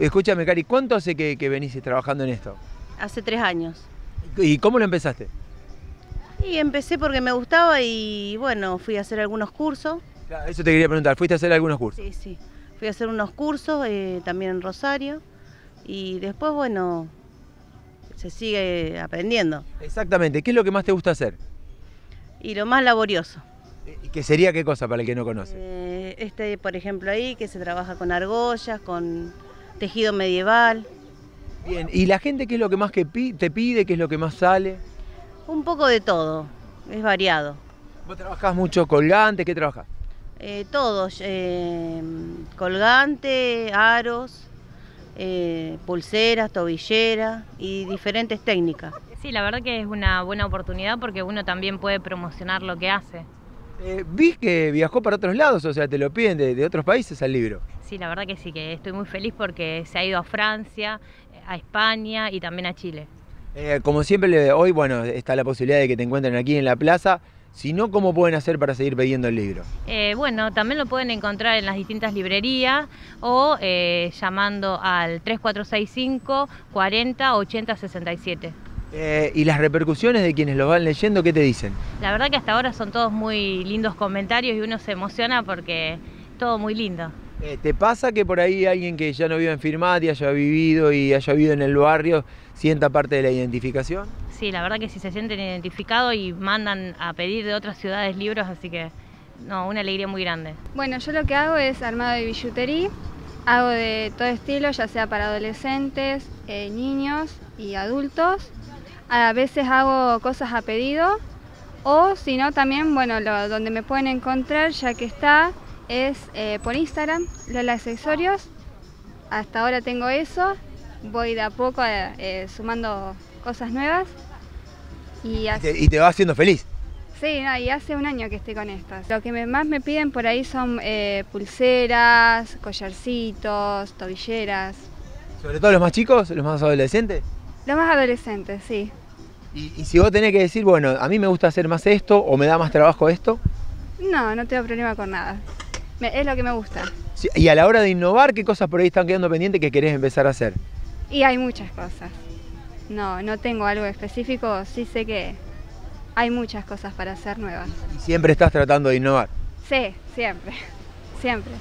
Escúchame, Cari, ¿cuánto hace que, que venís trabajando en esto? Hace tres años. ¿Y cómo lo empezaste? Y empecé porque me gustaba y bueno, fui a hacer algunos cursos. Eso te quería preguntar, ¿fuiste a hacer algunos cursos? Sí, sí. Fui a hacer unos cursos eh, también en Rosario y después, bueno, se sigue aprendiendo. Exactamente, ¿qué es lo que más te gusta hacer? Y lo más laborioso. ¿Y qué sería qué cosa para el que no conoce? Eh, este, por ejemplo, ahí que se trabaja con argollas, con tejido medieval, Bien, ¿y la gente qué es lo que más que pi- te pide, qué es lo que más sale? un poco de todo, es variado. ¿Vos trabajás mucho colgante? ¿Qué trabajás? Eh, todos, eh, colgante, aros, eh, pulseras, tobilleras y diferentes técnicas. Sí, la verdad que es una buena oportunidad porque uno también puede promocionar lo que hace. Eh, vi que viajó para otros lados, o sea, te lo piden de, de otros países al libro. Sí, la verdad que sí, que estoy muy feliz porque se ha ido a Francia, a España y también a Chile. Eh, como siempre, hoy, bueno, está la posibilidad de que te encuentren aquí en la plaza. Si no, ¿cómo pueden hacer para seguir pidiendo el libro? Eh, bueno, también lo pueden encontrar en las distintas librerías o eh, llamando al 3465 40 80 67. Eh, y las repercusiones de quienes lo van leyendo, ¿qué te dicen? La verdad que hasta ahora son todos muy lindos comentarios y uno se emociona porque todo muy lindo. Eh, ¿Te pasa que por ahí alguien que ya no vive en Firmati, haya vivido y haya vivido en el barrio, sienta parte de la identificación? Sí, la verdad que sí se sienten identificados y mandan a pedir de otras ciudades libros, así que no, una alegría muy grande. Bueno, yo lo que hago es armado de billutería. Hago de todo estilo, ya sea para adolescentes, eh, niños y adultos. A veces hago cosas a pedido. O si no, también, bueno, lo- donde me pueden encontrar, ya que está, es eh, por Instagram, Lola Accesorios. Hasta ahora tengo eso. Voy de a poco eh, eh, sumando cosas nuevas. Y te, y te va haciendo feliz. Sí, no, y hace un año que estoy con estas. Lo que me- más me piden por ahí son eh, pulseras, collarcitos, tobilleras. Sobre todo los más chicos, los más adolescentes. Los más adolescentes, sí. Y, y si vos tenés que decir, bueno, a mí me gusta hacer más esto o me da más trabajo esto, No, no tengo problema con nada. Me- es lo que me gusta. sí, y a la hora de innovar, ¿qué cosas por ahí están quedando pendientes que querés empezar a hacer? Y hay muchas cosas. No, no tengo algo específico, sí sé que hay muchas cosas para hacer nuevas. Y siempre estás tratando de innovar. Sí, siempre, siempre.